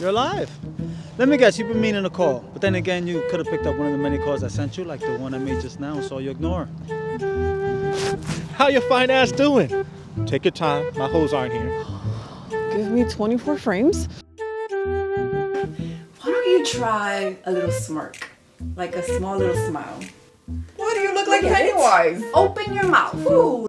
You're alive. Let me guess, you've been meaning to call. But then again, you could have picked up one of the many calls I sent you, like the one I made just now, so you ignore. How your fine ass doing? Take your time. My hoes aren't here. Give me 24 frames. Why don't you try a little smirk? Like a small little smile. What do you look like Pennywise? Open your mouth. Ooh.